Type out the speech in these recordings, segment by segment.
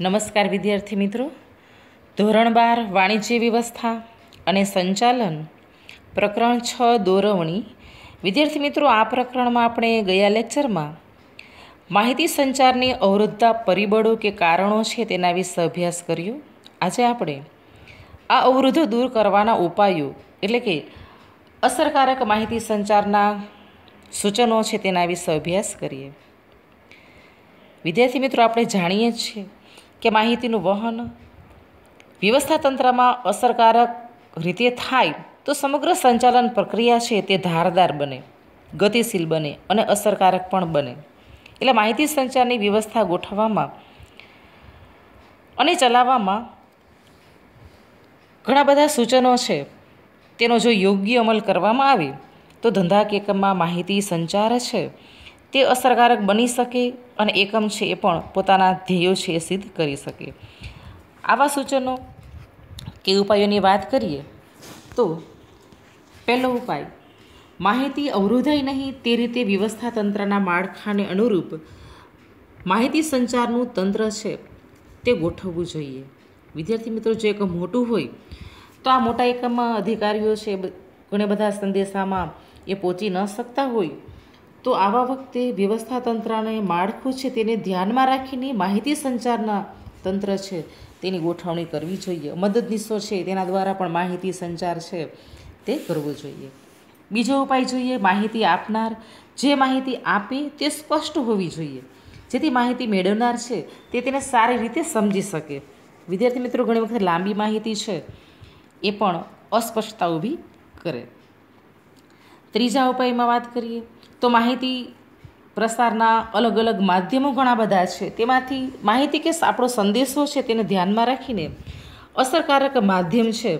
નમસ્કાર વિદ્યાર્થી મિત્રો. ધોરણ બાર વાણિજ્ય વ્યવસ્થા અને સંચાલન પ્રકરણ છ દોરવણી. વિદ્યાર્થી મિત્રો, આ પ્રકરણમાં આપણે ગયા લેક્ચરમાં માહિતી સંચારની અવરોધતા, પરિબળો કે કારણો છે તેના વિશે અભ્યાસ કર્યો. આજે આપણે આ અવરોધો દૂર કરવાના ઉપાયો, એટલે કે અસરકારક માહિતી સંચારના સૂચનો છે તેના વિશે અભ્યાસ કરીએ. વિદ્યાર્થી મિત્રો, આપણે જાણીએ છીએ કે માહિતીનું વહન વ્યવસ્થા તંત્રમાં અસરકારક રીતે થાય તો સમગ્ર સંચાલન પ્રક્રિયા છે તે ધારદાર બને, ગતિશીલ બને અને અસરકારક પણ બને. એટલે માહિતી સંચારની વ્યવસ્થા ગોઠવવામાં અને ચલાવવામાં ઘણા બધા સૂચનો છે. તેનો જો યોગ્ય અમલ કરવામાં આવે તો ધંધા એકમમાં માહિતી સંચાર છે. તે અસરકારક બની શકે અને એકમ છે એ પણ પોતાના ધ્યેયો છે એ સિદ્ધ કરી શકે. આવા સૂચનો કે ઉપાયોની વાત કરીએ તો પહેલો ઉપાય, માહિતી અવરોધાય નહીં, તે રીતે વ્યવસ્થા તંત્રના માળખાને અનુરૂપ માહિતી સંચારનું તંત્ર છે તે ગોઠવવું જોઈએ. વિદ્યાર્થી મિત્રો, જો એકમ મોટું હોય, તો આ મોટા એકમમાં અધિકારીઓ છે ઘણા બધા સંદેશામાં એ પહોંચી ન શકતા હોય. તો આવા વખતે વ્યવસ્થા તંત્રને માળખું છે તેને ધ્યાનમાં રાખીને માહિતી સંચારના તંત્ર છે તેની ગોઠવણી કરવી જોઈએ. મદદનીશો છે તેના દ્વારા પણ માહિતી સંચાર છે તે કરવો જોઈએ. બીજો ઉપાય જોઈએ, માહિતી આપનાર જે માહિતી આપે તે સ્પષ્ટ હોવી જોઈએ. જેથી માહિતી મેળવનાર છે તે તેને સારી રીતે સમજી શકે. વિદ્યાર્થી મિત્રો, ઘણી વખત લાંબી માહિતી છે એ પણ અસ્પષ્ટતા ઊભી કરે. ત્રીજા ઉપાયમાં વાત કરીએ, તો માહિતી પ્રસારના અલગ અલગ માધ્યમો ઘણા બધા છે. તેમાંથી માહિતી કે આપણો સંદેશો છે તેને ધ્યાનમાં રાખીને અસરકારક માધ્યમ છે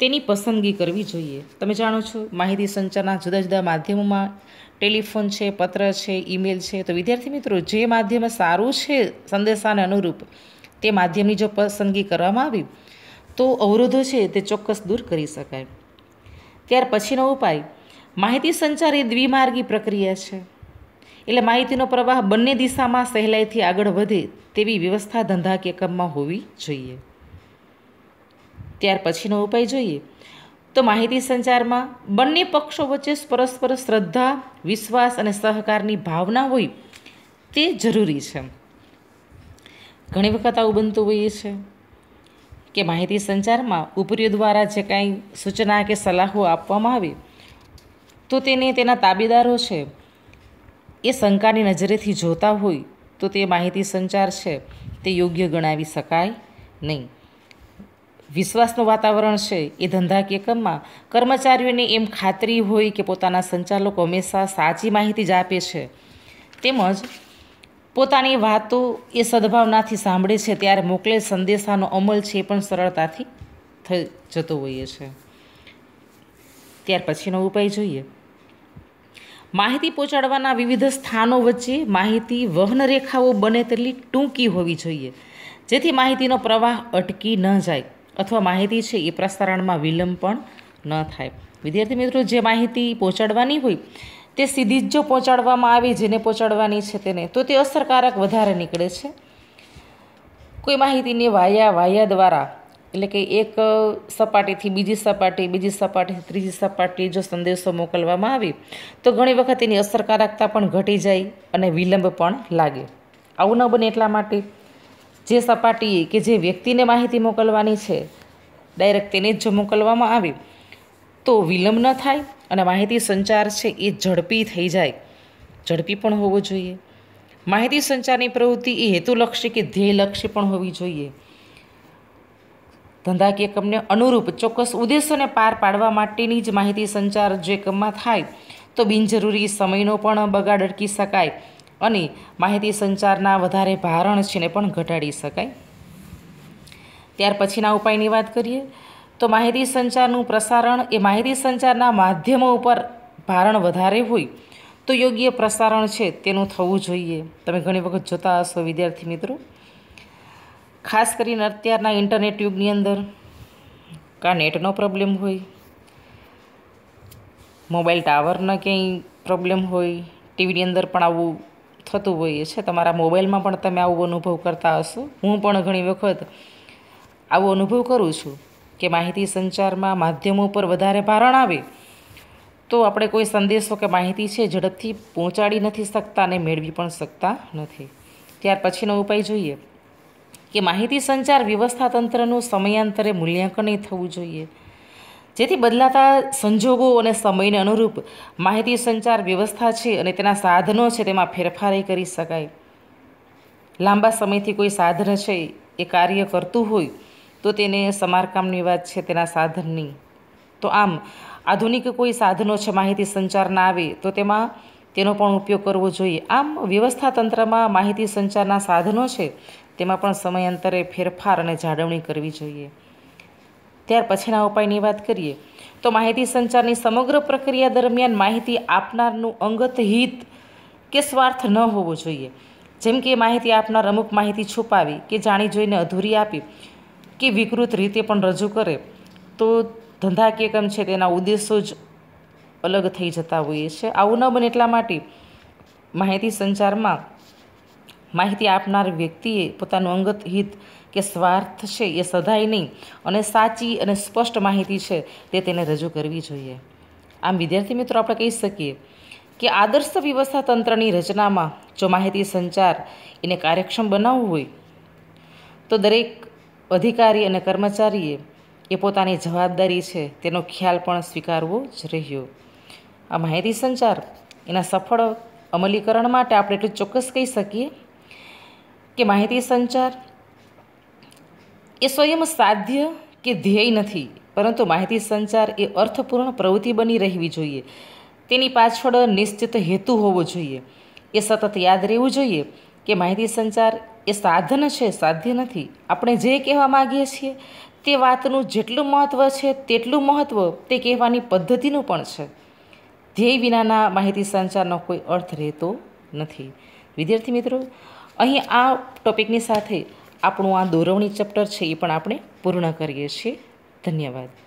તેની પસંદગી કરવી જોઈએ. તમે જાણો છો, માહિતી સંચારના જુદા જુદા માધ્યમોમાં ટેલિફોન છે, પત્ર છે, ઈમેલ છે. તો વિદ્યાર્થી મિત્રો, જે માધ્યમ સારું છે સંદેશાને અનુરૂપ, તે માધ્યમની જો પસંદગી કરવામાં આવી, તો અવરોધો છે તે ચોક્કસ દૂર કરી શકાય. ત્યાર પછીનો ઉપાય. માહિતી સંચાર એ દ્વિમાર્ગી પ્રક્રિયા છે. એટલે માહિતીનો પ્રવાહ બંને દિશામાં સહેલાઈથી આગળ વધે તેવી વ્યવસ્થા ધંધા કે એકમમાં હોવી જોઈએ. ત્યાર પછીનો ઉપાય જોઈએ. તો માહિતી સંચારમાં બંને પક્ષો વચ્ચે પરસ્પર શ્રદ્ધા, વિશ્વાસ અને સહકારની ભાવના હોય તે જરૂરી છે. ઘણી વખત આવું બનતું હોઈએ છે. કે માહિતી સંચારમાં ઉપરીઓ દ્વારા જે કાંઈ સૂચના કે સલાહો આપવામાં આવે, તો તેને તેના તાબેદારો છે, એ શંકાની નજરેથી જોતા હોય, તો તે માહિતી સંચાર છે, તે યોગ્ય ગણાવી શકાય નહીં. વિશ્વાસનું વાતાવરણ છે, એ ધંધા કે એકમમાં કર્મચારીઓને એમ ખાતરી હોય કે પોતાના સંચાલકો હંમેશા સાચી માહિતી જ આપે છે. તેમજ પોતાની વાતો એ સદભાવનાથી સાંભળે છે ત્યારે મોકલેલ સંદેશાનો અમલ છે એ પણ સરળતાથી થઈ જતો હોઈએ છે. ત્યાર પછીનો ઉપાય જોઈએ. માહિતી પહોંચાડવાના વિવિધ સ્થાનો વચ્ચે માહિતી વહન રેખાઓ બને તેટલી ટૂંકી હોવી જોઈએ. જેથી માહિતીનો પ્રવાહ અટકી ન જાય અથવા માહિતી છે એ પ્રસારણમાં વિલંબ પણ ન થાય. વિદ્યાર્થી મિત્રો, જે માહિતી પહોંચાડવાની હોય તે સીધી જ જો પહોંચાડવામાં આવે, જેને પહોંચાડવાની છે તેને, તો તે અસરકારક વધારે નીકળે છે. કોઈ માહિતીને વાયા વાયા દ્વારા, એટલે કે એક સપાટીથી બીજી સપાટી, બીજી સપાટીથી ત્રીજી સપાટી જો સંદેશો મોકલવામાં આવે, તો ઘણી વખત એની અસરકારકતા પણ ઘટી જાય અને વિલંબ પણ લાગે. આવું ન બને એટલા માટે, જે સપાટી કે જે વ્યક્તિને માહિતી મોકલવાની છે, ડાયરેક્ટ તેને જ જો મોકલવામાં આવે, તો વિલંબ ન થાય અને માહિતી સંચાર છે એ ઝડપી થઈ જાય. ઝડપી પણ હોવો જોઈએ. માહિતી સંચારની પ્રવૃત્તિ એ હેતુલક્ષી કે ધ્યેયલક્ષી પણ હોવી જોઈએ. ધંધાકીય એકમને અનુરૂપ ચોક્કસ ઉદ્દેશોને પાર પાડવા માટેની જ માહિતી સંચાર જો એકમમાં થાય, તો બિનજરૂરી સમયનો પણ બગાડ અટકી શકાય અને માહિતી સંચારના વધારે ભારણ છે ને પણ ઘટાડી શકાય. ત્યાર પછીના ઉપાયની વાત કરીએ. તો માહિતી સંચારનું પ્રસારણ એ માહિતી સંચારના માધ્યમો ઉપર ભારણ વધારે હોય તો યોગ્ય પ્રસારણ છે તેનું થવું જોઈએ. તમે ઘણી વખત જોતા હશો, વિદ્યાર્થી મિત્રો. ખાસ કરીને અત્યારના ઇન્ટરનેટ યુગની અંદર કાં નેટનો પ્રોબ્લેમ હોય, મોબાઈલ ટાવરના ક્યાંય પ્રોબ્લેમ હોય, ટીવીની અંદર પણ આવું થતું હોઈએ છે. તમારા મોબાઈલમાં પણ તમે આવો અનુભવ કરતા હશો. હું પણ ઘણી વખત આવો અનુભવ કરું છું. કે માહિતી સંચારમાં માધ્યમો પર વધારે ભારણ આવે, તો આપણે કોઈ સંદેશો કે માહિતી છે ઝડપથી પહોંચાડી નથી શકતા અને મેળવી પણ શકતા નથી. ત્યાર પછીનો ઉપાય જોઈએ કે માહિતી સંચાર વ્યવસ્થા તંત્રનું સમયાંતરે મૂલ્યાંકન થવું જોઈએ. જેથી બદલાતા સંજોગો અને સમયને અનુરૂપ માહિતી સંચાર વ્યવસ્થા છે અને તેના સાધનો છે તેમાં ફેરફાર કરી શકાય. લાંબા સમયથી કોઈ સાધન છે એ કાર્ય કરતું હોય તો તેને સમારકામની વાત છે, તેના સાધનની. તો આમ, આધુનિક કોઈ સાધનો છે, માહિતી સંચારના આવે, તો તેમાં તેનો પણ ઉપયોગ કરવો જોઈએ. આમ, વ્યવસ્થા તંત્રમાં માહિતી સંચારના સાધનો છે, તેમાં પણ સમયાંતરે ફેરફાર અને જાળવણી કરવી જોઈએ. ત્યાર પછીના ઉપાયની વાત કરીએ, તો માહિતી સંચારની સમગ્ર પ્રક્રિયા દરમિયાન માહિતી આપનારનું અંગત હિત કે સ્વાર્થ ન હોવો જોઈએ. જેમ કે માહિતી આપનાર અમુક માહિતી છુપાવી કે જાણી જોઈને અધૂરી આપી કે વિકૃત રીતે પણ રજૂ કરે, તો ધંધા કે કેમ છે તેના ઉદ્દેશો જ અલગ થઈ જતા હોઈએ છે. આવું ન બને એટલા માટે માહિતી સંચારમાં માહિતી આપનાર વ્યક્તિએ પોતાનું અંગત હિત કે સ્વાર્થ છે એ સદાય નહીં અને સાચી અને સ્પષ્ટ માહિતી છે તે તેને રજૂ કરવી જોઈએ. આમ વિદ્યાર્થી મિત્રો, આપણે કહી શકીએ કે આદર્શ વ્યવસ્થા તંત્રની રચનામાં જો માહિતી સંચાર એને કાર્યક્ષમ બનાવવું હોય, તો દરેક અધિકારી અને કર્મચારીએ એ પોતાની જવાબદારી છે તેનો ખ્યાલ પણ સ્વીકારવો જ રહ્યો. આ માહિતી સંચાર એના સફળ અમલીકરણ માટે આપણે એટલું ચોક્કસ કહી શકીએ કે માહિતી સંચાર એ સ્વયં સાધ્ય કે ધ્યેય નથી, પરંતુ માહિતી સંચાર એ અર્થપૂર્ણ પ્રવૃત્તિ બની રહેવી જોઈએ. તેની પાછળ નિશ્ચિત હેતુ હોવો જોઈએ. એ સતત યાદ રહેવું જોઈએ કે માહિતી સંચાર એ સાધન છે, સાધ્ય નથી. આપણે જે કહેવા માગીએ છીએ, તે વાતનું જેટલું મહત્ત્વ છે, તેટલું મહત્ત્વ તે કહેવાની પદ્ધતિનું પણ છે. ધ્યેય વિનાના માહિતી સંચારનો કોઈ અર્થ રહેતો નથી. વિદ્યાર્થી મિત્રો, અહીં આ ટોપિકની સાથે આપણું આ દોરવણી ચેપ્ટર છે એ પણ આપણે પૂર્ણ કરીએ છીએ. ધન્યવાદ.